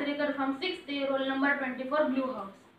Achrekar from 6th day, roll number 24, Blue House.